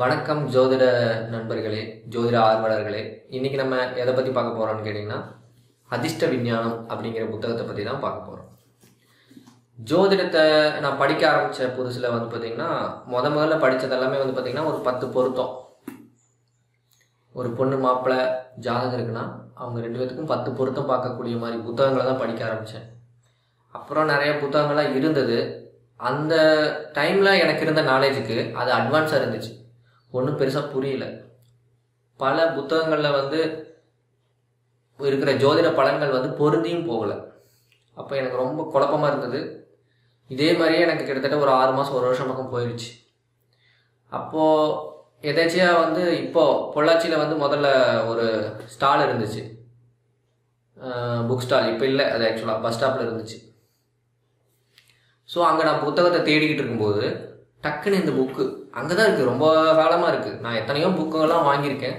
வணக்கம் ஜோதிட நண்பர்களே ஜோதிட ஆர்வலர்களே. இன்னைக்கு நம்ம எதை பற்றி பார்க்க போகிறோம்னு கேட்டிங்கன்னா அதிர்ஷ்ட விஞ்ஞானம் அப்படிங்கிற புத்தகத்தை பற்றி தான் பார்க்க போகிறோம் ஜோதிடத்தை நான் படிக்க ஆரம்பித்த புதுசில் வந்து பார்த்திங்கன்னா முத முதல்ல படித்தது எல்லாமே வந்து பார்த்திங்கன்னா ஒரு பத்து பொருத்தம். ஒரு பொண்ணு மாப்பிள்ளை ஜாதகம் இருக்குன்னா அவங்க ரெண்டு பேத்துக்கும் பத்து பொருத்தம் பார்க்கக்கூடிய மாதிரி புத்தகங்களை தான் படிக்க ஆரம்பித்தேன் அப்புறம் நிறைய புத்தகங்கள்லாம் இருந்தது. அந்த டைமில் எனக்கு இருந்த நாலேஜுக்கு அது அட்வான்ஸாக இருந்துச்சு. ஒன்றும் பெருசாக புரியல. பல புத்தகங்களில் வந்து இருக்கிற ஜோதிட பலன்கள் வந்து பொருந்தியும் போகலை. அப்போ எனக்கு ரொம்ப குழப்பமாக இருந்தது. இதே மாதிரியே எனக்கு கிட்டத்தட்ட ஒரு ஆறு மாதம் ஒரு வருஷம் பக்கம் போயிடுச்சு அப்போது எதாச்சியாக வந்து இப்போது பொள்ளாச்சியில் வந்து முதல்ல ஒரு ஸ்டால் இருந்துச்சு. புக் ஸ்டால் இப்போ இல்லை அது ஆக்சுவலாக பஸ் ஸ்டாப்பில் இருந்துச்சு. ஸோ அங்கே நான் புத்தகத்தை தேடிக்கிட்டு இருக்கும்போது டக்குன்னு இந்த புக்கு அங்கே தான் இருக்குது ரொம்ப காலமாக இருக்குது நான் எத்தனையோ புக்குங்கெல்லாம் வாங்கியிருக்கேன்.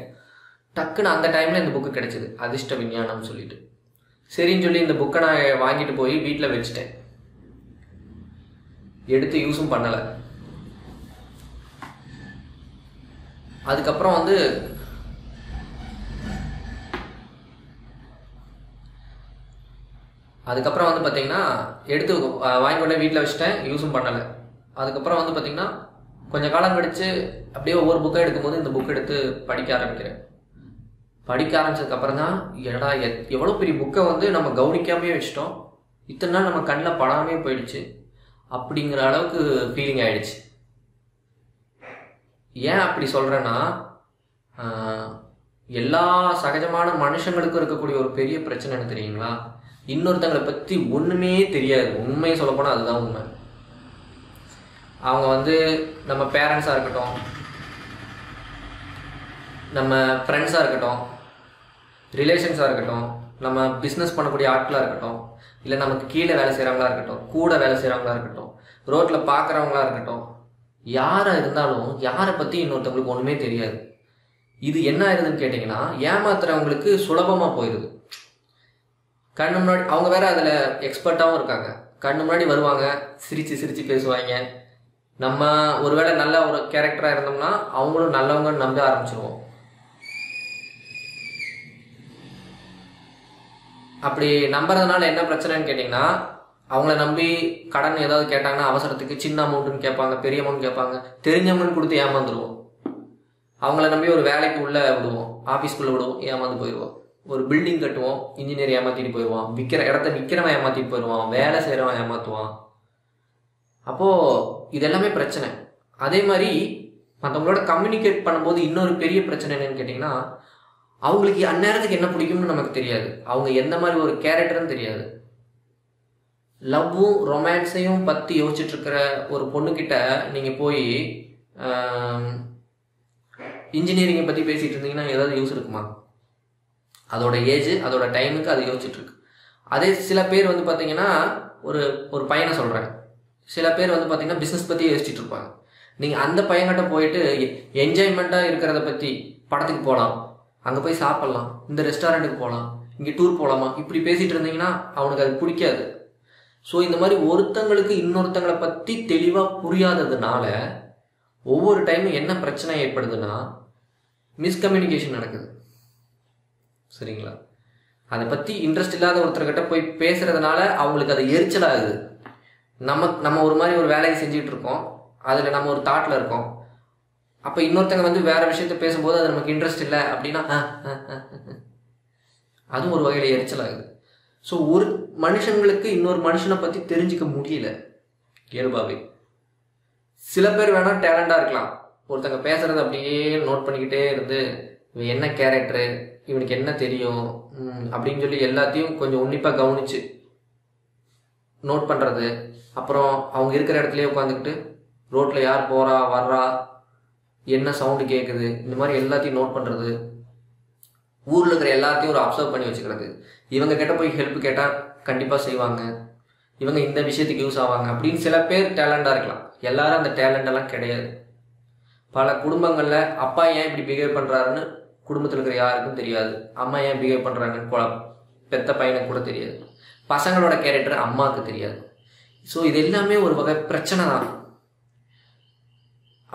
டக்குன்னு அந்த டைமில் இந்த புக்கு கிடைச்சிது. அதிர்ஷ்ட விஞ்ஞானம்னு சொல்லிட்டு. சரின்னு சொல்லி இந்த புக்கை நான் வாங்கிட்டு போய் வீட்டில் வச்சுட்டேன். எடுத்து யூஸும் பண்ணலை. அதுக்கப்புறம் வந்து அதுக்கப்புறம் வந்து பார்த்தீங்கன்னா எடுத்து வாங்கி கொண்டே வீட்டில் வச்சுட்டேன். யூஸும் பண்ணலை. அதுக்கப்புறம் வந்து பார்த்தீங்கன்னா கொஞ்சம் காலம் கழிச்சு அப்படியே ஒவ்வொரு புக்கை எடுக்கும்போது இந்த புக் எடுத்து படிக்க ஆரம்பிக்கிறேன். படிக்க ஆரம்பிச்சதுக்கப்புறம் தான் என்னடா எத் எவ்வளோ பெரிய புக்கை வந்து நம்ம கவனிக்காமே வச்சிட்டோம். இத்தனை நாள் நம்ம கண்ணில் படாமே போயிடுச்சு. அப்படிங்கிற அளவுக்கு ஃபீலிங் ஆயிடுச்சு. ஏன் அப்படி சொல்கிறேன்னா எல்லா சகஜமான மனுஷங்களுக்கும் இருக்கக்கூடிய ஒரு பெரிய பிரச்சனை என்ன தெரியுங்களா? இன்னொருத்தங்களை பற்றி ஒன்றுமே தெரியாது. உண்மையை சொல்லப்போனால் அதுதான் உண்மை. அவங்க வந்து நம்ம பேரண்ட்ஸாக இருக்கட்டும் நம்ம ஃப்ரெண்ட்ஸாக இருக்கட்டும் ரிலேஷன்ஸாக இருக்கட்டும் நம்ம பிஸ்னஸ் பண்ணக்கூடிய ஆட்களாக இருக்கட்டும் இல்லை நமக்கு கீழே வேலை செய்கிறவங்களா இருக்கட்டும் கூட வேலை செய்கிறவங்களா இருக்கட்டும் ரோட்டில் பார்க்குறவங்களா இருக்கட்டும் யாராக இருந்தாலும் யாரை பற்றி இன்னொருத்தவங்களுக்கு ஒன்றுமே தெரியாது. இது என்ன ஆயிருதுன்னு கேட்டிங்கன்னா ஏமாத்துறவங்களுக்கு சுலபமாக போயிடுது கண்ணு முன்னாடி அவங்க வேற அதில் எக்ஸ்பர்ட்டாகவும் இருக்காங்க. கண்ணு முன்னாடி வருவாங்க சிரித்து சிரித்து பேசுவாங்க. நம்ம ஒருவேளை நல்ல ஒரு கேரக்டராக இருந்தோம்னா அவங்களும் நல்லவங்கன்னு நம்ப ஆரம்பிச்சிருவோம். அப்படி நம்புறதுனால என்ன பிரச்சனைன்னு கேட்டிங்கன்னா அவங்கள நம்பி கடன் ஏதாவது கேட்டாங்கன்னா அவசரத்துக்கு சின்ன அமௌண்ட்டுன்னு கேட்பாங்க பெரிய அமௌண்ட் கேட்பாங்க. தெரிஞ்சவங்கன்னு கொடுத்து ஏமாந்துருவோம். அவங்கள நம்பி ஒரு வேலைக்கு உள்ளே விடுவோம் ஆஃபீஸ்க்குள்ளே விடுவோம் ஏமாந்து போயிடுவோம் ஒரு பில்டிங் கட்டுவோம் இன்ஜினியர் ஏமாற்றிட்டு போயிடுவான் விற்கிற இடத்த விற்கிறவன் ஏமாற்றிட்டு போயிடுவான் வேலை செய்கிறவன் ஏமாற்றுவான் அப்போது இது எல்லாமே பிரச்சனை. அதே மாதிரி மற்றவங்களோட கம்யூனிகேட் பண்ணும்போது இன்னொரு பெரிய பிரச்சனை என்னன்னு கேட்டிங்கன்னா அவங்களுக்கு அந்நேரத்துக்கு என்ன பிடிக்கும்னு நமக்கு தெரியாது. அவங்க எந்த மாதிரி ஒரு கேரக்டர்னு தெரியாது. லவ்வும் ரொமான்ஸையும் பற்றி யோசிச்சுட்டு இருக்கிற ஒரு பொண்ணுக்கிட்ட நீங்கள் போய் இன்ஜினியரிங்கை பற்றி பேசிகிட்டு இருந்தீங்கன்னா ஏதாவது யூஸ் இருக்குமா? அதோட ஏஜ் அதோட டைமுக்கு அது யோசிச்சுட்டு இருக்கு அதே சில பேர் வந்து பார்த்தீங்கன்னா ஒரு ஒரு பையனை சொல்கிறேன் சில பேர் வந்து பார்த்தீங்கன்னா பிஸ்னஸ் பற்றி யோசிச்சுட்டு இருப்பாங்க. நீங்கள் அந்த பையன்கிட்ட போயிட்டு என்ஜாய்மெண்ட்டாக இருக்கிறத பற்றி படத்துக்கு போகலாம் அங்கே போய் சாப்பிட்லாம். இந்த ரெஸ்டாரண்ட்டுக்கு போகலாம் இங்கே டூர் போகலாமா இப்படி பேசிகிட்டு இருந்தீங்கன்னா அவனுக்கு அது பிடிக்காது. ஸோ இந்த மாதிரி ஒருத்தங்களுக்கு இன்னொருத்தங்களை பற்றி தெளிவாக புரியாததுனால ஒவ்வொரு டைமும் என்ன பிரச்சனை ஏற்படுதுன்னா மிஸ்கம்யூனிகேஷன் நடக்குது. சரிங்களா? அதை பற்றி இன்ட்ரெஸ்ட் இல்லாத ஒருத்தர்கிட்ட போய் பேசுறதுனால அவங்களுக்கு அது எரிச்சலாகுது. நம்ம நம்ம ஒரு மாதிரி ஒரு வேலையை செஞ்சுட்டு இருக்கோம் அதில் நம்ம ஒரு தாட்டில் இருக்கோம். அப்போ இன்னொருத்தங்க வந்து வேற விஷயத்த பேசும்போது அது நமக்கு இன்ட்ரெஸ்ட் இல்லை அப்படின்னா அதுவும் ஒரு வகையில் எரிச்சலாகுது ஸோ ஒரு மனுஷங்களுக்கு இன்னொரு மனுஷனை பற்றி தெரிஞ்சுக்க முடியல. இயல்பாகவே சில பேர் வேணா டேலண்டாக இருக்கலாம். ஒருத்தங்க பேசுறது அப்படியே நோட் பண்ணிக்கிட்டே இருந்து இவன் என்ன கேரக்டரு இவனுக்கு என்ன தெரியும்? அப்படின்னு சொல்லி எல்லாத்தையும் கொஞ்சம் உன்னிப்பாக கவனிச்சு நோட் பண்ணுறது அப்புறம் அவங்க இருக்கிற இடத்துலையே உட்காந்துக்கிட்டு ரோட்டில் யார் போகிறா வர்றா என்ன சவுண்டு கேட்குது இந்த மாதிரி எல்லாத்தையும் நோட் பண்ணுறது ஊரில் இருக்கிற எல்லாத்தையும் ஒரு அப்சர்வ் பண்ணி வச்சுக்கிறது. இவங்க கிட்ட போய் ஹெல்ப் கேட்டால் கண்டிப்பாக செய்வாங்க. இவங்க இந்த விஷயத்துக்கு யூஸ் ஆவாங்க. அப்படின்னு சில பேர் டேலண்டாக இருக்கலாம். எல்லாரும் அந்த டேலண்டெல்லாம் கிடையாது. பல குடும்பங்களில் அப்பா ஏன் இப்படி பிஹேவ் பண்ணுறாருன்னு குடும்பத்தில் இருக்கிற யாருக்கும் தெரியாது. அம்மா ஏன் பிஹேவ் பண்ணுறாங்கன்னு குழ பெத்த பையனுக்கு கூட தெரியாது. பசங்களோட கேரக்டர் அம்மாவுக்கு தெரியாது. ஸோ இது எல்லாமே ஒரு வகை பிரச்சனை தான்.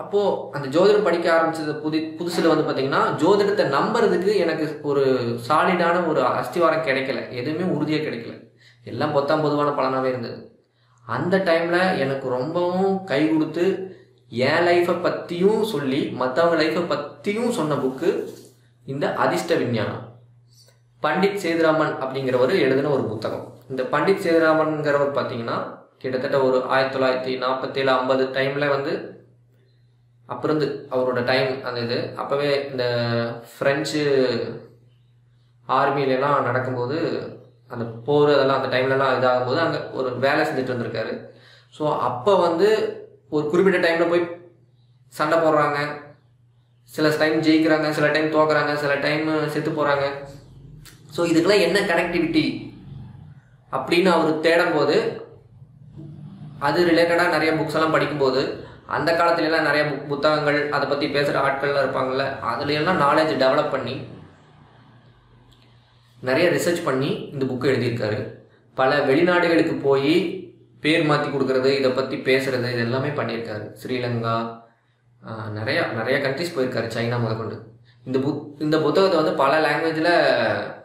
அப்போது அந்த ஜோதிடம் படிக்க ஆரம்பிச்சது புதி புதுசில் வந்து பார்த்தீங்கன்னா ஜோதிடத்தை நம்புறதுக்கு எனக்கு ஒரு சாலிடான ஒரு அஸ்திவாரம் கிடைக்கல. எதுவுமே உறுதியாக கிடைக்கல. எல்லாம் பொத்தாம் பொதுவான பலனாகவே இருந்தது. அந்த டைமில் எனக்கு ரொம்பவும் கை கொடுத்து என் லைஃப்பை பற்றியும் சொல்லி மற்றவங்க லைஃப்பை பற்றியும் சொன்ன புக்கு இந்த அதிர்ஷ்ட விஞ்ஞானம். பண்டிட் சேதுராமன் அப்படிங்கிறவர் எழுதின ஒரு புத்தகம். இந்த பண்டிட் சேதுராமன்கிறவர் பார்த்தீங்கன்னா கிட்டத்தட்ட ஒரு ஆயிரத்தி தொள்ளாயிரத்தி நாற்பத்தேழு ஐம்பது டைமில் வந்து அப்பிருந்து அவரோட டைம் அந்த இது. அப்போவே இந்த ஃப்ரெஞ்சு ஆர்மியிலலாம் நடக்கும்போது அந்த போர் அதெல்லாம் அந்த டைம்லலாம் இதாகும்போது அங்கே ஒரு வேலை செஞ்சுட்டு வந்திருக்காரு. ஸோ அப்போ வந்து ஒரு குறிப்பிட்ட டைமில் போய் சண்டை போடுறாங்க. சில டைம் ஜெயிக்கிறாங்க சில டைம் தோக்குறாங்க சில டைம் செத்து போகிறாங்க ஸோ இதுக்கெல்லாம் என்ன கனெக்டிவிட்டி அப்படின்னு அவர் தேடும்போது அது ரிலேட்டடாக நிறைய புக்ஸ் எல்லாம் படிக்கும்போது அந்த காலத்துலலாம் நிறைய புக் புத்தகங்கள் அதை பற்றி பேசுகிற ஆட்கள்லாம் இருப்பாங்கல்ல அதுலலாம் நாலேஜ் டெவலப் பண்ணி நிறைய ரிசர்ச் பண்ணி இந்த புக்கு எழுதியிருக்காரு. பல வெளிநாடுகளுக்கு போய் பேர் மாற்றி கொடுக்கறது இதை பற்றி பேசுகிறது இது எல்லாமே பண்ணியிருக்காரு. ஸ்ரீலங்கா நிறையா நிறையா கண்ட்ரிஸ் போயிருக்காரு சைனா முதற்கொண்டு. இந்த புக் இந்த புத்தகத்தை வந்து பல லாங்குவேஜில்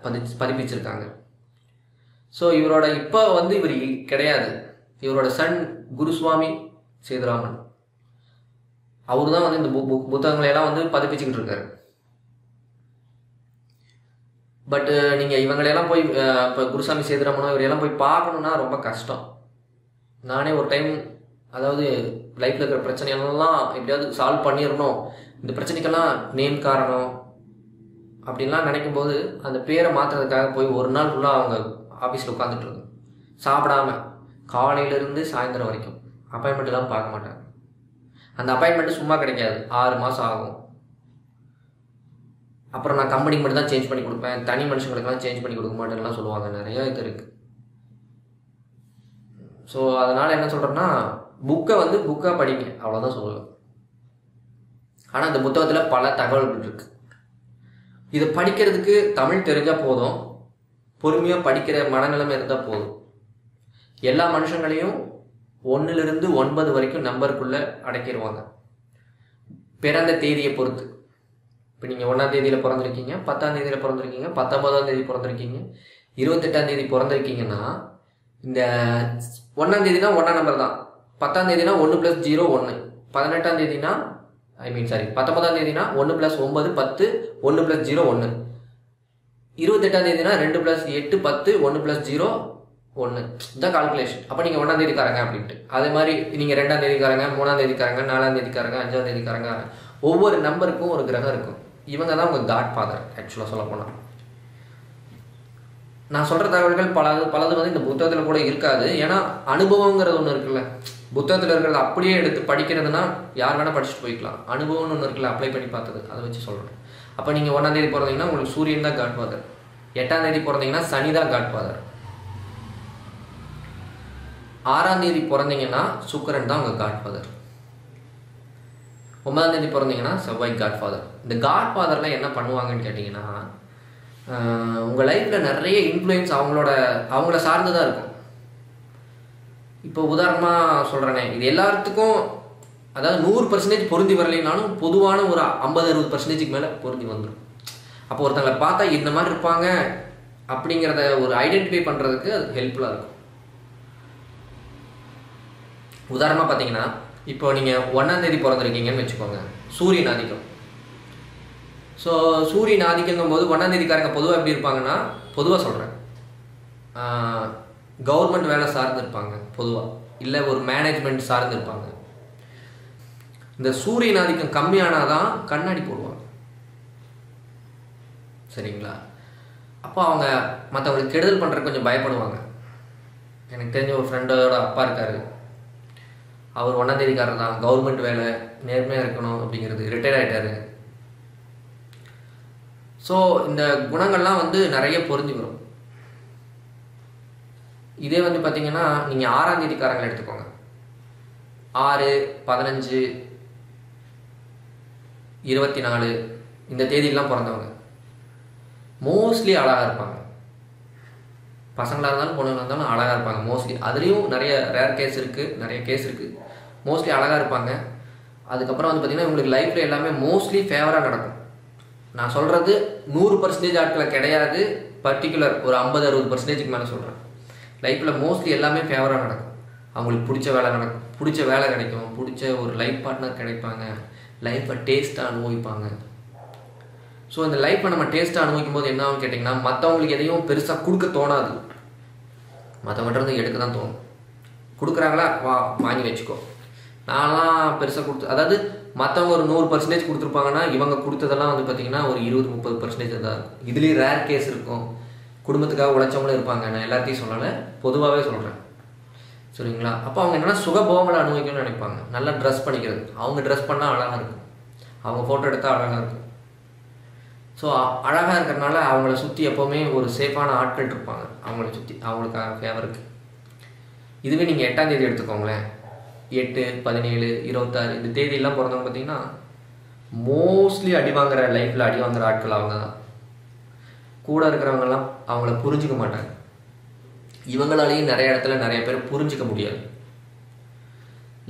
பதி பதிப்பிச்சிருக்காங்க. ஸோ இவரோட இப்போ வந்து இவர் கிடையாது. இவரோட சன் குருசுவாமி சேதுராமன். அவர் தான் வந்து இந்த புக் புக் புத்தகங்களை எல்லாம் வந்து பதிப்பிச்சுக்கிட்டு இருக்காரு. பட்டு நீங்கள் இவங்களையெல்லாம் போய் இப்போ குருசாமி சேதுராமனோ இவரையெல்லாம் போய் பார்க்கணுன்னா ரொம்ப கஷ்டம். நானே ஒரு டைம் அதாவது லைஃப்பில் இருக்கிற பிரச்சனையெல்லாம் எப்படியாவது சால்வ் பண்ணிடணும் இந்த பிரச்சனைக்கெல்லாம் நேம் காரணம் அப்படின்லாம் நினைக்கும் போது அந்த பேரை மாற்றுறதுக்காக போய் ஒரு நாள் ஃபுல்லாக அவங்க ஆஃபீஸில் உட்காந்துட்ருக்கோம் சாப்பிடாம காலையிலேருந்து சாயந்தரம் வரைக்கும் அப்பாயின்மெண்ட்லாம் பார்க்க மாட்டாங்க. அந்த அப்பாயின்மெண்ட் சும்மா கிடைக்காது. ஆறு மாதம் ஆகும். அப்புறம் நான் கம்பெனிக்கு மட்டும் தான் சேஞ்ச் பண்ணி கொடுப்பேன். தனி மனுஷங்களுக்கெல்லாம் சேஞ்ச் பண்ணி கொடுக்க மாட்டேன்லாம் சொல்லுவாங்க. நிறையா இது இருக்குது ஸோ அதனால் என்ன சொல்கிறேன்னா புக்கை வந்து புக்காக படிங்க. அவ்வளோதான் சொல்லுவேன். ஆனால் அந்த புத்தகத்தில் பல தகவல்கள் இருக்கு. இதை படிக்கிறதுக்கு தமிழ் தெரிஞ்சால் போதும். பொறுமையாக படிக்கிற மனநிலைமை இருந்தால் போதும். எல்லா மனுஷங்களையும் ஒன்றிலிருந்து ஒன்பது வரைக்கும் நம்பருக்குள்ளே அடக்கிடுவாங்க. பிறந்த தேதியை பொறுத்து. இப்போ நீங்கள் ஒன்றாம் தேதியில் பிறந்திருக்கீங்க பத்தாம் தேதியில் பிறந்திருக்கீங்க பத்தொன்பதாம் தேதி பிறந்திருக்கீங்க இருபத்தெட்டாம் தேதி பிறந்திருக்கீங்கன்னா இந்த ஒன்றாம் தேதினா ஒன்றாம் நம்பர் தான். பத்தாம் தேதினா ஒன்று ப்ளஸ் ஜீரோ ஒன்று பதினெட்டாம் தேதினா ஐ மீன் சாரி பத்தொன்பதாம் தேதினா ஒன்று ப்ளஸ் ஒன்பது பத்து ஒன்று ப்ளஸ் ஜீரோ ஒன்று இருபத்தெட்டாம் தேதினா ரெண்டு ப்ளஸ் எட்டு பத்து ஒன்று ப்ளஸ் ஜீரோ ஒன்று இதான் கால்குலேஷன் அப்போ நீங்கள் ஒன்றாம் தேதிக்காரங்க அப்படின்ட்டு. அதே மாதிரி நீங்கள் ரெண்டாம் தேதிக்காரங்க மூணாம் தேதிக்காரங்க நாலாம் தேதிக்காரங்க அஞ்சாம் தேதிக்காரங்க. ஒவ்வொரு நம்பருக்கும் ஒரு கிரகம் இருக்கும். இவங்க தான் உங்கள் காட் ஃபாதர் ஆக்சுவலாக சொல்ல போனால் நான் சொல்கிற தகவல்கள் பல பலது வந்து இந்த புத்தகத்தில் கூட இருக்காது. ஏன்னா அனுபவங்கிறது ஒன்று இருக்குல்ல. புத்தகத்தில் இருக்கிறத அப்படியே எடுத்து படிக்கிறதுனா யார் வேணால் படிச்சுட்டு போய்க்கலாம். அனுபவம்னு ஒன்று இருக்குல்ல அப்ளை பண்ணி பார்த்தது அதை வச்சு சொல்கிறேன் அப்போ நீங்கள் ஒன்றாந்தேதி பிறந்தீங்கன்னா உங்களுக்கு சூரியன் தான் காட் ஃபாதர் எட்டாம் தேதி பிறந்தீங்கன்னா சனி தான் காட் ஃபாதர் ஆறாம் தேதி பிறந்தீங்கன்னா சுக்கரன் தான் உங்கள் காட் ஃபாதர் ஒன்பதாம் தேதி பிறந்தீங்கன்னா செவ்வாய் காட் ஃபாதர் இந்த காட் ஃபாதர்லாம் என்ன பண்ணுவாங்கன்னு கேட்டிங்கன்னா உங்கள் லைஃப்பில் நிறைய இன்ஃப்ளூயன்ஸ் அவங்களோட அவங்கள சார்ந்து தான் இருக்கும். இப்போ உதாரணமாக சொல்கிறேனே இது எல்லாத்துக்கும் அதாவது நூறு பர்சன்டேஜ் பொருந்தி வரலைனாலும் பொதுவான ஒரு ஐம்பது அறுபது பர்சன்டேஜுக்கு மேலே பொருந்தி வந்துடும் அப்போ ஒருத்தங்களை பார்த்தா இந்த மாதிரி இருப்பாங்க அப்படிங்கிறத ஒரு ஐடென்டிஃபை பண்ணுறதுக்கு அது ஹெல்ப்ஃபுல்லாக இருக்கும். உதாரணமாக பார்த்தீங்கன்னா இப்போ நீங்கள் ஒன்றாம் தேதி பிறந்திருக்கீங்கன்னு வச்சுக்கோங்க சூரியன் ஆதிக்கம். ஸோ சூரியன் ஆதிக்கங்கும் போது ஒன்றாந்தேதிக்காரங்க பொதுவாக எப்படி இருப்பாங்கன்னா பொதுவாக சொல்கிறேன் கவர்மெண்ட் வேலை சார்ந்து இருப்பாங்க பொதுவாக இல்லை ஒரு மேனேஜ்மெண்ட் சார்ந்து இருப்பாங்க இந்த சூரியன் ஆதிக்கம் கம்மியானாதான் கண்ணாடி போடுவாங்க. சரிங்களா? அப்போ அவங்க மற்றவங்களுக்கு கெடுதல் பண்ணுறதுக்கு கொஞ்சம் பயப்படுவாங்க. எனக்கு தெரிஞ்ச ஒரு ஃப்ரெண்டோட அப்பா இருக்காரு. அவர் ஒன்றாம் தேதிக்காரர் தான். கவர்மெண்ட் வேலை நேர்மையாக இருக்கணும் அப்படிங்கிறது. ரிட்டையர் ஆகிட்டாரு ஸோ இந்த குணங்கள்லாம் வந்து நிறைய பொருந்தி வரும். இதே வந்து பார்த்தீங்கன்னா நீங்கள் ஆறாம் தேதிக்காரங்களை எடுத்துக்கோங்க. ஆறு பதினஞ்சு இருபத்தி நாலு இந்த தேதியெல்லாம் பிறந்தவங்க. மோஸ்ட்லி அழகாக இருப்பாங்க. பசங்களாக இருந்தாலும் பொண்ணுங்களாக இருந்தாலும் அழகாக இருப்பாங்க மோஸ்ட்லி அதுலேயும் நிறைய ரேர் கேஸ் இருக்குது நிறைய கேஸ் இருக்குது மோஸ்ட்லி அழகாக இருப்பாங்க. அதுக்கப்புறம் வந்து பார்த்தீங்கன்னா உங்களுக்கு லைஃப்பில் எல்லாமே மோஸ்ட்லி ஃபேவராக நடக்கும். நான் சொல்கிறது நூறு பர்சன்டேஜ் ஆட்களை கிடையாது பர்டிகுலர் ஒரு ஐம்பது அறுபது பர்சன்டேஜுக்கு மேலே சொல்கிறேன் லைஃப்பில் மோஸ்ட்லி எல்லாமே ஃபேவராக நடக்கும். அவங்களுக்கு பிடிச்ச வேலை நடக்கும். பிடிச்ச வேலை கிடைக்கும். பிடிச்ச ஒரு லைஃப் பார்ட்னர் கிடைப்பாங்க. லைஃப்பை டேஸ்ட்டாக அனுபவிப்பாங்க. ஸோ இந்த லைஃப்பை நம்ம டேஸ்ட்டாக அனுபவிக்கும் போது என்ன ஆகும் கேட்டிங்கன்னா மற்றவங்களுக்கு எதையும் பெருசாக கொடுக்க தோணாது. மற்றவங்கள்ட்ட இருந்து எடுக்க தான் தோணும். கொடுக்குறாங்களா? வா வாங்கி வச்சுக்கோ. நான்லாம் பெருசாக கொடுத்து அதாவது மற்றவங்க ஒரு நூறு பர்சன்டேஜ் கொடுத்துருப்பாங்கன்னா இவங்க கொடுத்ததெல்லாம் வந்து பார்த்தீங்கன்னா ஒரு இருபது முப்பது பர்சன்டேஜ் தான் இருக்கும். இதுலேயும் ரேர் கேஸ் இருக்கும். குடும்பத்துக்காக உழைச்சவங்களும் இருப்பாங்க. நான் எல்லாத்தையும் சொல்லலை. பொதுவாகவே சொல்கிறேன் சரிங்களா? அப்போ அவங்க என்னென்னா சுகபோகங்களை அனுபவிக்கணும்னு நினைப்பாங்க. நல்லா ட்ரெஸ் பண்ணிக்கிறது. அவங்க ட்ரெஸ் பண்ணால் அழகாக இருக்கும். அவங்க ஃபோட்டோ எடுத்தால் அழகாக இருக்கும். ஸோ அழகாக இருக்கிறனால அவங்கள சுற்றி எப்போவுமே ஒரு சேஃபான ஆட்கள் இருப்பாங்க. அவங்கள சுற்றி அவங்களுக்காக ஃபேவருக்கு இதுவே நீங்கள் எட்டாம் தேதி எடுத்துக்கோங்களேன். எட்டு பதினேழு இருபத்தாறு இந்த தேதியெல்லாம் பிறந்தவங்க பார்த்தீங்கன்னா மோஸ்ட்லி அடி வாங்குற லைஃப்பில் அடி வாங்குற ஆட்கள் அவங்க தான். கூட இருக்கிறவங்கெல்லாம் அவங்கள புரிஞ்சுக்க மாட்டாங்க. இவங்களாலேயும் நிறைய இடத்துல நிறைய பேர் புரிஞ்சுக்க முடியாது.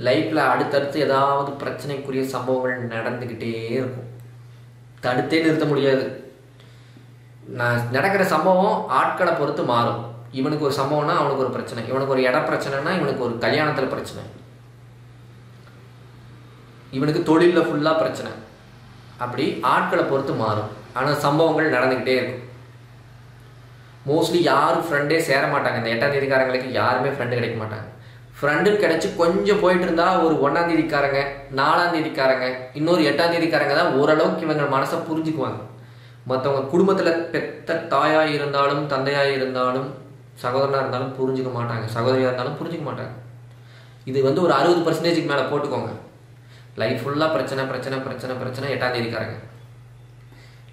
லைஃப்பில் அடுத்தடுத்து ஏதாவது பிரச்சனைக்குரிய சம்பவங்கள் நடந்துக்கிட்டே இருக்கும். தடுத்தே நிறுத்த முடியாது. நான் நடக்கிற சம்பவம் ஆட்களை பொறுத்து மாறும். இவனுக்கு ஒரு சம்பவம்னா அவனுக்கு ஒரு பிரச்சனை. இவனுக்கு ஒரு இட பிரச்சனைனா இவனுக்கு ஒரு கல்யாணத்தில் பிரச்சனை. இவனுக்கு தொழிலில் ஃபுல்லாக பிரச்சனை. அப்படி ஆட்களை பொறுத்து மாறும். ஆனால் சம்பவங்கள் நடந்துக்கிட்டே இருக்கும். மோஸ்ட்லி யாரும் ஃப்ரெண்டே சேர மாட்டாங்க இந்த எட்டாம் தேதிக்காரங்களுக்கு யாருமே ஃப்ரெண்டு கிடைக்க மாட்டாங்க ஃப்ரெண்டு கிடச்சி கொஞ்சம் போயிட்டு இருந்தா ஒரு ஒன்றாம் தேதிக்காரங்க நாலாம் தேதிக்காரங்க இன்னொரு எட்டாம் தேதிக்காரங்க தான் ஓரளவுக்கு இவங்க மனசை புரிஞ்சுக்குவாங்க. மற்றவங்க குடும்பத்தில் பெத்த தாயாக இருந்தாலும் தந்தையாக இருந்தாலும் சகோதரனாக இருந்தாலும் புரிஞ்சுக்க மாட்டாங்க. சகோதரியாக இருந்தாலும் புரிஞ்சுக்க மாட்டாங்க. இது வந்து ஒரு அறுபது பர்சன்டேஜுக்கு மேலே போட்டுக்கோங்க. லைஃப் ஃபுல்லாக பிரச்சனை பிரச்சனை பிரச்சனை பிரச்சனை எட்டாம் தேதிக்காரங்க.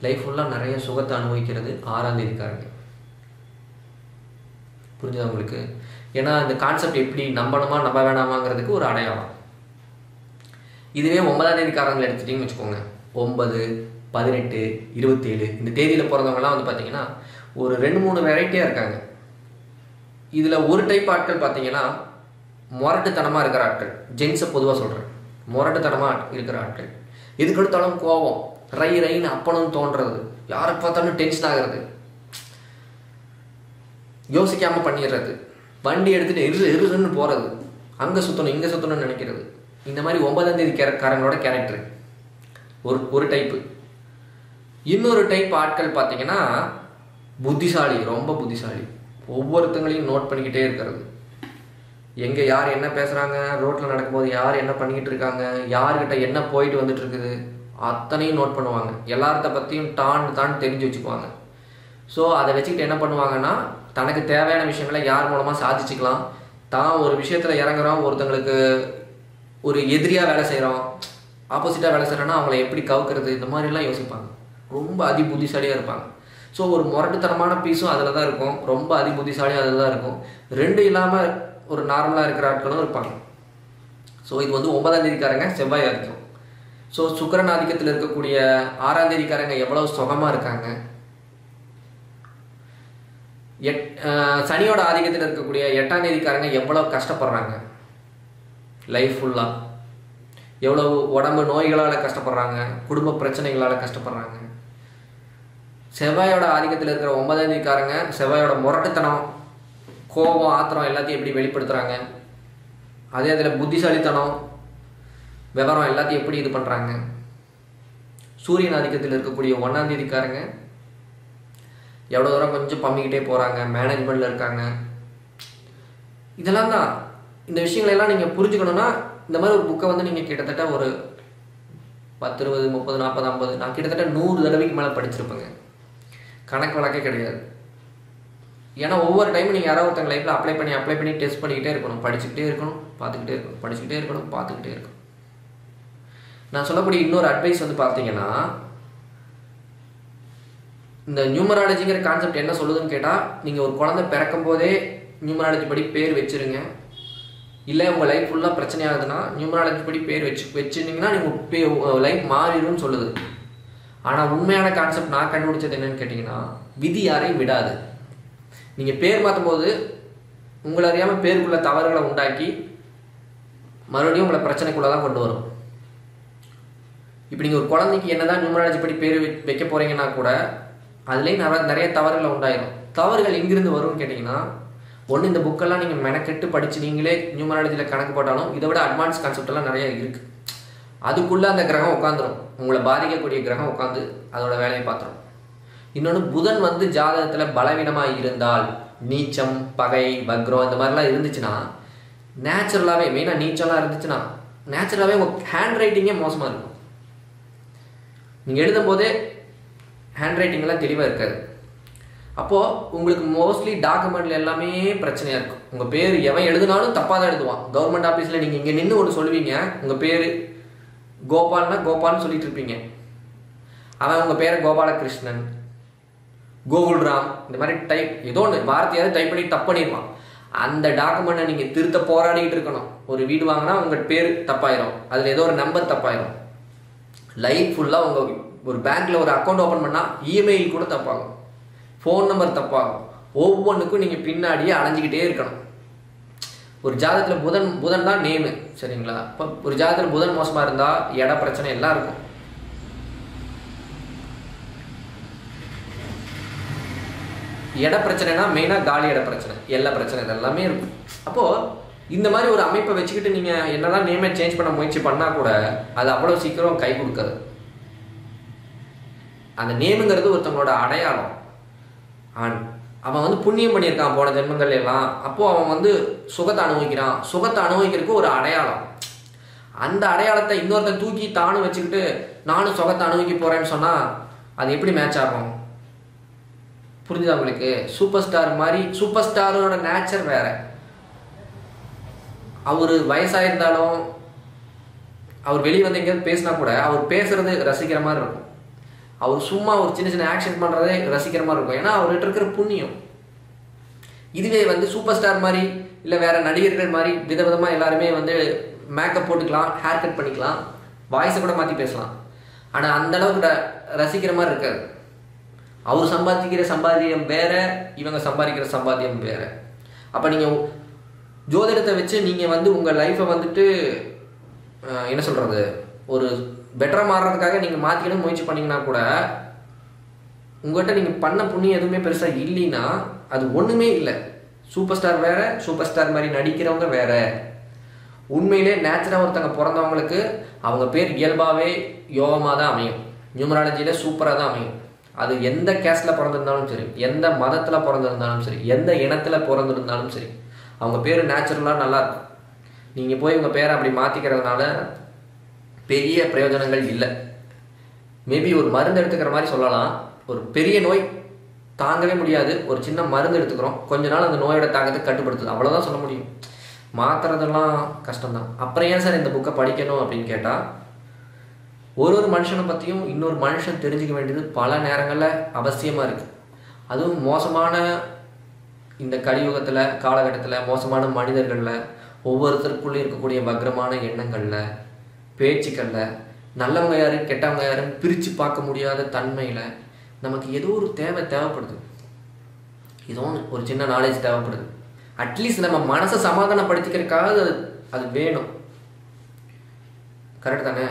லைஃப் ஃபுல்லாக நிறைய சுகத்தை அனுபவிக்கிறது ஆறாம் தேதிக்காரங்க. புரிஞ்சுதா உங்களுக்கு? ஏன்னா இந்த கான்செப்ட் எப்படி நம்பணுமா நம்ப வேணாமாங்கிறதுக்கு ஒரு அடையாளம். இதுவே ஒன்பதாம் தேதிக்காரங்களை எடுத்துட்டிங்கன்னு வச்சுக்கோங்க. ஒன்பது பதினெட்டு இருபத்தேழு இந்த தேதியில் பிறந்தவங்கலாம் வந்து பார்த்தீங்கன்னா ஒரு ரெண்டு மூணு வெரைட்டியாக இருக்காங்க. இதில் ஒரு டைப் ஆட்கள் பார்த்தீங்கன்னா முரட்டுத்தனமாக இருக்கிற ஆட்கள். ஜென்ஸை பொதுவாக சொல்கிறேன் முரட்டுத்தனமாக இருக்கிற ஆட்கள். எதுக்கெடுத்தாலும் கோவம். ரை ரைன்னு அப்பனும் தோன்றது. யாரை பார்த்தாலும் டென்ஷன் ஆகிறது. யோசிக்காமல் பண்ணிடுறது வண்டி எடுத்துகிட்டு இரு இருன்னு போகிறது அங்கே சுற்றணும் இங்கே சுற்றணும்னு நினைக்கிறது. இந்த மாதிரி ஒன்பதாம் தேதி காரங்களோட கேரக்டர். ஒரு ஒரு டைப்பு இன்னொரு டைப் ஆட்கள் பார்த்தீங்கன்னா புத்திசாலி ரொம்ப புத்திசாலி. ஒவ்வொருத்தங்களையும் நோட் பண்ணிக்கிட்டே இருக்கிறது. எங்கே யார் என்ன பேசுகிறாங்க ரோட்டில் நடக்கும்போது யார் என்ன பண்ணிக்கிட்டு இருக்காங்க யார்கிட்ட என்ன போயிட்டு வந்துட்டு இருக்குது அத்தனையும் நோட் பண்ணுவாங்க. எல்லார்த்த பற்றியும் டான் தான் தெரிஞ்சு வச்சுக்குவாங்க. ஸோ அதை வச்சுக்கிட்டு என்ன பண்ணுவாங்கன்னா தனக்கு தேவையான விஷயங்களை யார் மூலமாக சாதிச்சுக்கலாம்? தான் ஒரு விஷயத்தில் இறங்குறோம் ஒருத்தங்களுக்கு ஒரு எதிரியாக வேலை செய்கிறோம் ஆப்போசிட்டாக வேலை செய்கிறோன்னா அவங்கள எப்படி கவுக்கிறது? இந்த மாதிரிலாம் யோசிப்பாங்க. ரொம்ப அதி புத்திசாலியாக இருப்பாங்க. ஸோ ஒரு முரட்டுத்தனமான பீஸும் அதில் தான் இருக்கும். ரொம்ப அதி புத்திசாலியும் அதில் தான் இருக்கும். ரெண்டு இல்லாமல் ஒரு நார்மலாக இருக்கிற ஆட்களும் இருப்பாங்க. ஸோ இது வந்து ஒன்பதாம் தேதிக்காரங்க செவ்வாய் ஆதிக்கம். ஸோ சுக்கரன் ஆதிக்கத்தில் இருக்கக்கூடிய ஆறாம் தேதிக்காரங்க எவ்வளோ சுகமாக இருக்காங்க? எட் சனியோட ஆதிக்கத்தில் இருக்கக்கூடிய எட்டாம் தேதிக்காரங்க எவ்வளோ கஷ்டப்படுறாங்க? லைஃப் ஃபுல்லாக எவ்வளோ உடம்பு நோய்களால் கஷ்டப்படுறாங்க குடும்ப பிரச்சனைகளால் கஷ்டப்படுறாங்க. செவ்வாயோட ஆதிக்கத்தில் இருக்கிற ஒன்பதாம் தேதிக்காரங்க செவ்வாயோட முரட்டுத்தனம் கோபம் ஆத்திரம் எல்லாத்தையும் எப்படி வெளிப்படுத்துகிறாங்க அதே அதில் புத்திசாலித்தனம் விவரம் எல்லாத்தையும் எப்படி இது பண்ணுறாங்க சூரியன் ஆதிக்கத்தில் இருக்கக்கூடிய ஒன்றாம் தேதிக்காரங்க எவ்வளோ தூரம் கொஞ்சம் பம்மிக்கிட்டே போகிறாங்க மேனேஜ்மெண்ட்டில் இருக்காங்க. இதெல்லாம் தான். இந்த விஷயங்களெல்லாம் நீங்கள் புரிஞ்சுக்கணுன்னா இந்த மாதிரி ஒரு புக்கை வந்து நீங்கள் கிட்டத்தட்ட ஒரு பத்து இருபது முப்பது நாற்பது ஐம்பது நான் கிட்டத்தட்ட நூறு தடவைக்கு மேலே படிச்சிருப்பேங்க. கணக்கு வழக்கே கிடையாது. ஏன்னா ஒவ்வொரு டைமும் நீங்கள் யாராவது ஒருத்தங்க லைஃப்பில் அப்ளை பண்ணி அப்ளை பண்ணி டெஸ்ட் பண்ணிக்கிட்டே இருக்கணும். படிச்சுக்கிட்டே இருக்கணும் பார்த்துக்கிட்டே இருக்கணும் படிச்சுக்கிட்டே இருக்கணும் பார்த்துக்கிட்டே இருக்கணும். நான் சொல்லக்கூடிய இன்னொரு அட்வைஸ் வந்து பார்த்தீங்கன்னா இந்த நியூமராலஜிங்கிற கான்செப்ட் என்ன சொல்லுதுன்னு கேட்டால் நீங்கள் ஒரு குழந்தை பிறக்கும் போதே நியூமராலஜி படி பேர் வச்சுருங்க. இல்லை உங்கள் லைஃப் ஃபுல்லாக பிரச்சனை ஆகுதுன்னா நியூமராலஜி படி பேர் வச்சு வச்சுருந்தீங்கன்னா நீங்கள் லைஃப் மாறிடும்னு சொல்லுது. ஆனால் உண்மையான கான்செப்ட் நான் கண்டுபிடிச்சது என்னன்னு கேட்டிங்கன்னா விதி யாரையும் விடாது. நீங்கள் பேர் மாற்றும் போது உங்களை அறியாமல் பேருக்குள்ள தவறுகளை உண்டாக்கி மறுபடியும் உங்களை பிரச்சனைக்குள்ளே தான் கொண்டு வரும். இப்போ நீங்கள் ஒரு குழந்தைக்கு என்னதான் நியூமராலஜி படி பேர் வை- வைக்க போகிறீங்கன்னா கூட அதுலேயும் நிறைய நிறைய தவறுகளை உண்டாயிரும். தவறுகள் எங்கிருந்து வரும்னு கேட்டிங்கன்னா ஒன்று இந்த புக்கெல்லாம் நீங்கள் மெனக்கெட்டு படித்து நீங்களே நியூமராலஜியில் கணக்கு போட்டாலும் இதை விட அட்வான்ஸ் கான்செப்ட் எல்லாம் நிறைய இருக்குது அதுக்குள்ளே அந்த கிரகம் உட்காந்துரும் உங்களை பாதிக்கக்கூடிய கிரகம் உட்காந்து அதோட வேலையை பார்த்துரும். இன்னொன்று புதன் வந்து ஜாதகத்தில் பலவீனமாக இருந்தால் நீச்சம் பகை வக்ரம் இந்த மாதிரிலாம் இருந்துச்சுன்னா நேச்சுரலாகவே மெயினாக நீச்சலாக இருந்துச்சுன்னா நேச்சுரலாகவே உங்கள் ஹேண்ட் ரைட்டிங்கே மோசமாக இருக்கும். நீங்கள் எழுதும் போதே ஹேண்ட் ரைட்டிங்லாம் தெளிவாக இருக்காது. அப்போது உங்களுக்கு மோஸ்ட்லி டாக்குமெண்ட்டில் எல்லாமே பிரச்சனையாக இருக்கும். உங்கள் பேர் எவன் எழுதினாலும் தப்பாக தான் எழுதுவான். கவர்மெண்ட் ஆஃபீஸில் நீங்கள் இங்கே நின்று ஒன்று சொல்லுவீங்க உங்கள் பேர் கோபால்னா கோபால்னு சொல்லிட்டு இருப்பீங்க. அவன் உங்கள் பேரை கோபாலகிருஷ்ணன் கோகுல்ராம் இந்த மாதிரி டைப் ஏதோ ஒன்று வார்த்தையாவது டைப் பண்ணி தப்பு பண்ணிடுவான். அந்த டாக்குமெண்ட்டை நீங்கள் திருத்த போராடிக்கிட்டு இருக்கணும். ஒரு வீடு வாங்கினா உங்கள் பேர் தப்பாயிரும். அதில் ஏதோ ஒரு நம்பர் தப்பாயிரும். லைஃப் ஃபுல்லாக உங்கள் ஒரு பேங்க்கில் ஒரு அக்கௌண்ட் ஓப்பன் பண்ணால் இமெயில் கூட தப்பாகும். Phone number தப்பாகும். ஒவ்வொன்றுக்கும் நீங்கள் பின்னாடியே அலைஞ்சிக்கிட்டே இருக்கணும். ஒரு ஜாதகத்தில் புதன் புதன் தான் நேமு சரிங்களா? இப்போ ஒரு ஜாதகத்தில் புதன் மோசமாக இருந்தால் இட பிரச்சனை எல்லாம் இருக்கும். இட பிரச்சனைனா மெயினாக காலி இட பிரச்சனை எல்லா பிரச்சனை இது எல்லாமே இருக்கும். அப்போது இந்த மாதிரி ஒரு அமைப்பை வச்சுக்கிட்டு நீங்கள் என்னதான் நேமை சேஞ்ச் பண்ண முயற்சி பண்ணால் கூட அது அவ்வளோ சீக்கிரம் கை கொடுக்காது. அந்த நேமுங்கிறது ஒருத்தவங்களோட அடையாளம். ஆண் அவன் வந்து புண்ணியம் பண்ணியிருக்கான் போன ஜென்மங்கள் எல்லாம். அப்போது அவன் வந்து சுகத்தை அனுபவிக்கிறான். சுகத்தை அனுபவிக்கிறதுக்கு ஒரு அடையாளம். அந்த அடையாளத்தை இன்னொருத்தன் தூக்கி தானும் வச்சுக்கிட்டு நானும் சுகத்தை அனுபவிக்க போகிறேன்னு சொன்னால் அது எப்படி மேட்ச் ஆகும்? புரிஞ்சுதா உங்களுக்கு? சூப்பர் ஸ்டார் மாதிரி சூப்பர் ஸ்டாரோட நேச்சர் வேற. அவர் வயசாயிருந்தாலும் அவர் வெளியே வந்து எங்கேயாவது பேசினா கூட அவர் பேசுறது ரசிக்கிற மாதிரி இருக்கும். அவர் சும்மா ஒரு சின்ன சின்ன ஆக்ஷன் பண்ணுறதே ரசிக்கிற மாதிரி இருக்கும். ஏன்னா அவர்கிட்ட இருக்கிற புண்ணியம். இதுவே வந்து சூப்பர் ஸ்டார் மாதிரி இல்லை வேற நடிகர்கள் மாதிரி விதவிதமாக எல்லாருமே வந்து மேக்கப் போட்டுக்கலாம் ஹேர் கட் பண்ணிக்கலாம் வாய்ஸை கூட மாற்றி பேசலாம். ஆனால் அந்த அளவுக்கு ர- ரசிக்கிற மாதிரி இருக்காது. அவர் சம்பாதிக்கிற சம்பாத்தியம் வேற இவங்க சம்பாதிக்கிற சம்பாத்தியம் வேற. அப்போ நீங்கள் ஜோதிடத்தை வச்சு நீங்கள் வந்து உங்கள் லைஃப்பை வந்துட்டு என்ன சொல்கிறது ஒரு பெட்டராக மாறுறதுக்காக நீங்கள் மாற்றிக்கணும் முயற்சி பண்ணிங்கன்னா கூட உங்கள்கிட்ட நீங்கள் பண்ண புண்ணியம் எதுவுமே பெருசாக இல்லைன்னா அது ஒன்றுமே இல்லை. சூப்பர் ஸ்டார் வேறு சூப்பர் ஸ்டார் மாதிரி நடிக்கிறவங்க வேறு. உண்மையிலே நேச்சுரலாக ஒருத்தங்க பிறந்தவங்களுக்கு அவங்க பேர் இயல்பாகவே யோகமாக தான் அமையும். நியூமராலஜியில் சூப்பராக தான் அமையும். அது எந்த கேஸ்டில் பிறந்திருந்தாலும் சரி எந்த மதத்தில் பிறந்திருந்தாலும் சரி எந்த இனத்தில் பிறந்திருந்தாலும் சரி அவங்க பேர் நேச்சுரலாக நல்லாயிருக்கும் நீங்கள் போய் உங்கள் பேரை அப்படி மாற்றிக்கிறதுனால பெரிய பிரயோஜனங்கள் இல்லை. மேபி ஒரு மருந்து எடுத்துக்கிற மாதிரி சொல்லலாம். ஒரு பெரிய நோய் தாங்கவே முடியாது. ஒரு சின்ன மருந்து எடுத்துக்கிறோம். கொஞ்ச நாள் அந்த நோயோட தாக்கத்தை கட்டுப்படுத்துது. அவ்வளோதான் சொல்ல முடியும். மாத்துறதெல்லாம் கஷ்டம்தான். அப்புறம் ஏன் சார் இந்த புக்கை படிக்கணும் அப்படின்னு கேட்டால் ஒரு ஒரு மனுஷனை பற்றியும் இன்னொரு மனுஷன் தெரிஞ்சுக்க வேண்டியது பல நேரங்களில் அவசியமாக இருக்குது அதுவும் மோசமான இந்த கலியுகத்தில் காலகட்டத்தில் மோசமான மனிதர்களில் ஒவ்வொருத்தருக்குள்ளே இருக்கக்கூடிய வக்ரமான எண்ணங்களில் பேச்சுக்களில் நல்லவங்க யாரு கெட்டவங்க யாருன்னு பிரித்து பார்க்க முடியாத தன்மையில் நமக்கு ஏதோ ஒரு தேவை தேவைப்படுது. ஏதோ ஒரு சின்ன நாலேஜ் தேவைப்படுது. அட்லீஸ்ட் நம்ம மனசை சமாதானப்படுத்திக்கிறதுக்காக அது அது வேணும். கரெக்ட் தானே?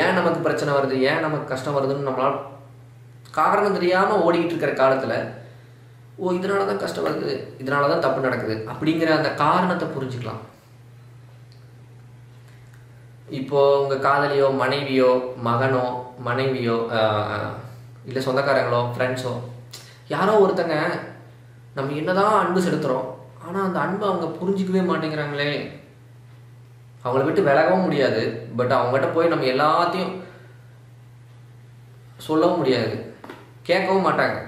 ஏன் நமக்கு பிரச்சனை வருது? ஏன் நமக்கு கஷ்டம் வருதுன்னு நம்மளால் காரணம் தெரியாமல் ஓடிக்கிட்டு இருக்கிற காலத்தில் ஓ இதனால தான் கஷ்டம் வருது இதனால தான் தப்பு நடக்குது அப்படிங்கிற அந்த காரணத்தை புரிஞ்சுக்கலாம். இப்போ உங்கள் காதலியோ மனைவியோ மகனோ மனைவியோ இல்லை சொந்தக்காரங்களோ ஃப்ரெண்ட்ஸோ யாரோ ஒருத்தங்க நம்ம என்னதான் அன்பு செலுத்துகிறோம் ஆனால் அந்த அன்பை அவங்க புரிஞ்சிக்கவே மாட்டேங்கிறாங்களே. அவங்கள விட்டு விலகவும் முடியாது பட் அவங்ககிட்ட போய் நம்ம எல்லாத்தையும் சொல்லவும் முடியாது கேட்கவும் மாட்டாங்க.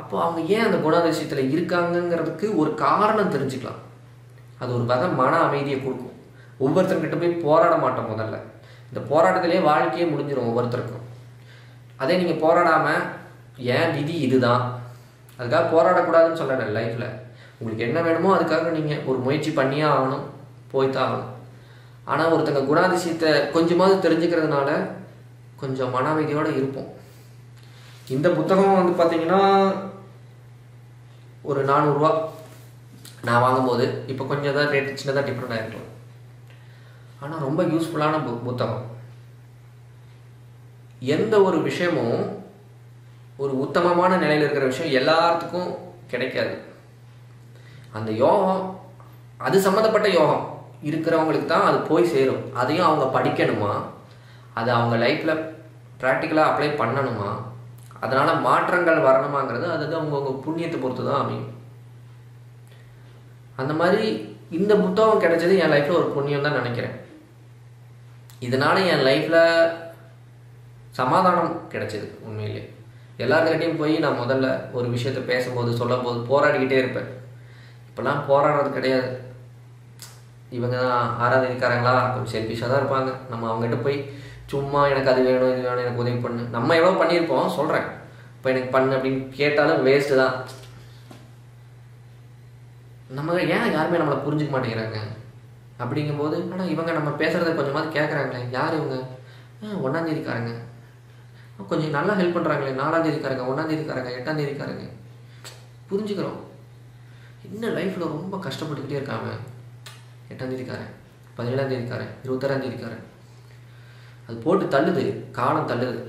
அப்போ அவங்க ஏன் அந்த குணாதிசயத்தில் இருக்காங்கங்கிறதுக்கு ஒரு காரணம் தெரிஞ்சுக்கலாம். அது ஒரு வகை மன அமைதியை கொடுக்கும். ஒவ்வொருத்தர்கிட்ட போய் போராட மாட்டோம் முதல்ல. இந்த போராட்டத்திலே வாழ்க்கையே முடிஞ்சிடும் ஒவ்வொருத்தருக்கும். அதே நீங்கள் போராடாமல் ஏன் விதி இதுதான்? அதுக்காக போராடக்கூடாதுன்னு சொல்லலை லைஃப்பில் உங்களுக்கு என்ன வேணுமோ அதுக்காக நீங்கள் ஒரு முயற்சி பண்ணியே ஆகணும் போய்த்தான் ஆகணும். ஆனால் ஒருத்தங்க குணாதிசயத்தை கொஞ்சமாவது தெரிஞ்சுக்கிறதுனால கொஞ்சம் மன அமைதியோடு இருப்போம். இந்த புத்தகம் வந்து பார்த்தீங்கன்னா ஒரு நானூறுரூவா நான் வாங்கும்போது இப்போ கொஞ்சம் தான் ரேட் சின்னதாக டிஃப்ரெண்ட் ஆகிருக்கலாம் ஆனால் ரொம்ப யூஸ்ஃபுல்லான பு புத்தகம். எந்த ஒரு விஷயமும் ஒரு உத்தமமான நிலையில் இருக்கிற விஷயம் எல்லாத்துக்கும் கிடைக்காது. அந்த யோகம் அது சம்மந்தப்பட்ட யோகம். இருக்கிறவங்களுக்கு தான் அது போய் சேரும். அதையும் அவங்க படிக்கணுமா? அதை அவங்க லைஃப்பில் ப்ராக்டிக்கலாக அப்ளை பண்ணணுமா? அதனால் மாற்றங்கள் வரணுமாங்கிறது அது அவங்கவுங்க புண்ணியத்தை பொறுத்து தான் அமையும். அந்த மாதிரி இந்த புத்தகம் கிடைச்சது என் லைஃப்பில் ஒரு புண்ணியம் தான் நினைக்கிறேன். இதனால என் லைஃப்பில் சமாதானம் கிடைச்சிது உண்மையிலே. எல்லாருக்கிட்டையும் போய் நான் முதல்ல ஒரு விஷயத்த பேசும்போது சொல்லும்போது போராடிக்கிட்டே இருப்பேன். இப்போல்லாம் போராடுறது கிடையாது. இவங்க தான் ஆராதனைக்காரங்களா கொஞ்சம் செல்ஃபிஷாக தான் இருப்பாங்க. நம்ம அவங்ககிட்ட போய் சும்மா எனக்கு அது வேணும் இது வேணும் எனக்கு உதவி பண்ணு. நம்ம எவ்வளோ பண்ணியிருப்போம் சொல்கிறேன் இப்போ எனக்கு பண்ணு அப்படின்னு கேட்டாலும் வேஸ்ட்டு தான். நம்ம ஏன் யாருமே நம்மளை புரிஞ்சுக்க மாட்டேங்கிறாங்க? அப்படிங்கும்போது ஆனால் இவங்க நம்ம பேசுகிறத கொஞ்சமாவது கேட்குறாங்களே யார் இவங்க? ஒன்றாந்தேதிக்காரங்க கொஞ்சம் நல்லா ஹெல்ப் பண்ணுறாங்களே நாலாந்தேதிக்காரங்க ஒன்றாந்தேதிக்காரங்க எட்டாந்தேதிக்காரங்க புரிஞ்சுக்கிறோம். இன்னும் லைஃப்பில் ரொம்ப கஷ்டப்பட்டுக்கிட்டே இருக்காங்க. எட்டாந்தேதிக்காரன் பதினேழாந்தேதிக்காரன் இருபத்தாறாந்தேதிக்காரன் அது போட்டு தள்ளுது காலம் தள்ளுது.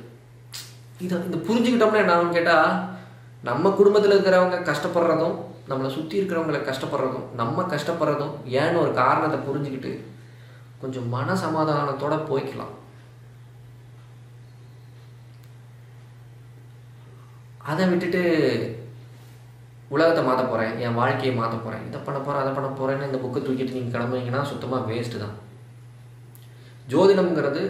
இதை இந்த புரிஞ்சுக்கிட்டோம்னா என்ன கேட்டால் நம்ம குடும்பத்தில் இருக்கிறவங்க கஷ்டப்படுறதும் நம்மளை சுற்றி இருக்கிறவங்கள கஷ்டப்படுறதும் நம்ம கஷ்டப்படுறதும் ஏன்னு ஒரு காரணத்தை புரிஞ்சுக்கிட்டு கொஞ்சம் மன சமாதானத்தோட போய்க்கலாம். அதை விட்டுட்டு உலகத்தை மாற்ற போகிறேன் என் வாழ்க்கையை மாற்ற போகிறேன் இதை பண்ண போகிறேன் அதை பண்ண போகிறேன்னு இந்த புக்கை தூக்கிட்டு நீங்கள் கிளம்புனீங்கன்னா சுத்தமாக வேஸ்ட்டு தான். ஜோதிடம்ங்கிறது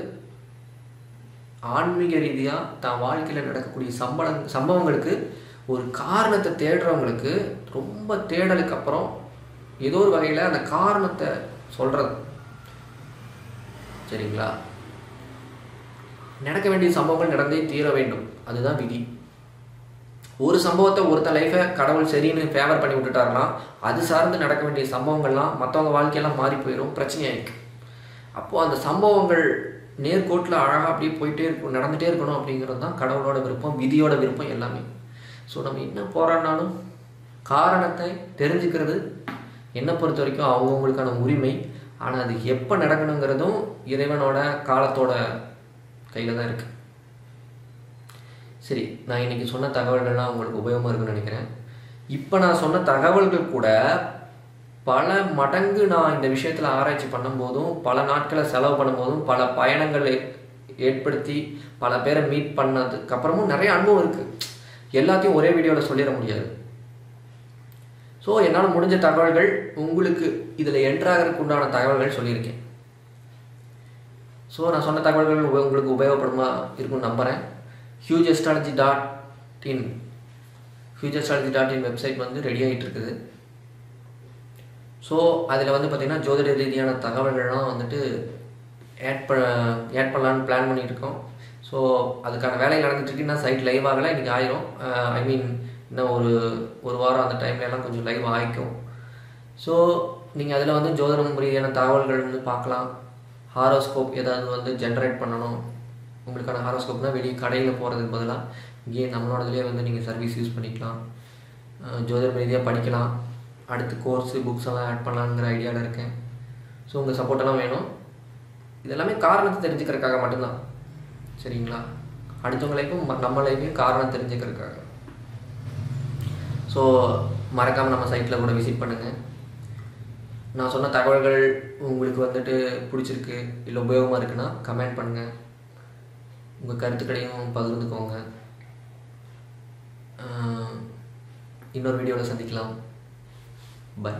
ஆன்மீக ரீதியாக தான் வாழ்க்கையில் நடக்கக்கூடிய சம்பள சம்பவங்களுக்கு ஒரு காரணத்தை தேடுறவங்களுக்கு ரொம்ப தேடலுக்கு அப்புறம் ஏதோ ஒரு வகையில் அந்த காரணத்தை சொல்கிறது சரிங்களா? நடக்க வேண்டிய சம்பவங்கள் நடந்தே தீர வேண்டும். அதுதான் விதி. ஒரு சம்பவத்தை ஒருத்த லைஃபை கடவுள் சரின்னு ஃபேவர் பண்ணி விட்டுட்டாருன்னா அது சார்ந்து நடக்க வேண்டிய சம்பவங்கள்லாம் மற்றவங்க வாழ்க்கையெல்லாம் மாறி போயிடும் பிரச்சனையாயிருக்கு அப்போது அந்த சம்பவங்கள் நேர்கோட்டில் அழகாக அப்படியே போயிட்டே இருக்கும் நடந்துகிட்டே இருக்கணும் அப்படிங்கிறது தான் கடவுளோட விருப்பம் விதியோட விருப்பம் எல்லாமே. ஸோ நம்ம என்ன போராடினாலும் காரணத்தை தெரிஞ்சுக்கிறது என்னை பொறுத்த வரைக்கும் அவங்கவுங்களுக்கான உரிமை. ஆனால் அது எப்போ நடக்கணுங்கிறதும் இறைவனோட காலத்தோட கையில் தான் இருக்குது சரி நான் இன்றைக்கி சொன்ன தகவல்கள்லாம் உங்களுக்கு உபயோகமாக இருக்குன்னு நினைக்கிறேன். இப்போ நான் சொன்ன தகவல்கள் கூட பல மடங்கு நான் இந்த விஷயத்தில் ஆராய்ச்சி பண்ணும்போதும் பல நாட்களை செலவு பண்ணும்போதும் பல பயணங்கள் ஏற்படுத்தி பல பேரை மீட் பண்ணதுக்கு அப்புறமும் நிறைய அனுபவம் இருக்குது எல்லாத்தையும் ஒரே வீடியோவில் சொல்லிட முடியாது. ஸோ என்னால் முடிஞ்ச தகவல்கள் உங்களுக்கு இதில் என்ட்ராகிறதுக்கு உண்டான தகவல்கள் சொல்லியிருக்கேன். ஸோ நான் சொன்ன தகவல்கள் உங்களுக்கு உபயோகப்படுமா இருக்கும்னு நம்புகிறேன் huge astrology dot in huge astrology dot in website வந்து ரெடி ஆகிட்டு இருக்குது ஸோ அதில் வந்து பார்த்திங்கன்னா ஜோதிட ரீதியான தகவல்கள்லாம் வந்துட்டு ஆட் ப ஆட் பண்ணலான்னு பிளான் பண்ணிகிட்டு இருக்கோம் ஸோ அதுக்கான வேலை நடந்துட்டுருக்கு. இன்னும் சைட் லைவ் ஆகலை. இன்றைக்கி ஆயிரும். Uh, ஐ மீன் இன்னும் ஒரு ஒரு வாரம் அந்த டைம்ல எல்லாம் கொஞ்சம் லைவ் ஆகிக்கும் ஸோ நீங்கள் அதில் வந்து ஜோதிடம் ரீதியான தகவல்கள் வந்து பார்க்கலாம். ஹாரோஸ்கோப் ஏதாவது வந்து ஜென்ரேட் பண்ணணும். உங்களுக்கான ஹாரோஸ்கோப்னால் வெளியே கடையில் போகிறதுக்கு பதிலாக இங்கேயே நம்மளோடதுலேயே வந்து நீங்கள் சர்வீஸ் யூஸ் பண்ணிக்கலாம். Uh, ஜோதிடம் ரீதியாக படிக்கலாம். அடுத்து கோர்ஸு புக்ஸ் எல்லாம் ஆட் பண்ணலாங்கிற ஐடியாவில் இருக்கேன். ஸோ உங்கள் சப்போர்ட்டெல்லாம் வேணும். இதெல்லாமே காரணத்தை தெரிஞ்சுக்கிறதுக்காக மட்டும்தான். சரிங்களா? அடுத்தவங்க லைஃப்பும் நம்ம லைஃப்பையும் காரணம் தெரிஞ்சுக்கிறதுக்காக. ஸோ மறக்காமல் நம்ம சைட்டில் கூட விசிட் பண்ணுங்கள் நான் சொன்ன தகவல்கள் உங்களுக்கு வந்துட்டு பிடிச்சிருக்கு இல்லை உபயோகமாக இருக்குன்னா கமெண்ட் பண்ணுங்கள் உங்கள் கருத்துக்களையும் பகிர்ந்துக்கோங்க. இன்னொரு வீடியோவில் சந்திக்கலாம். பை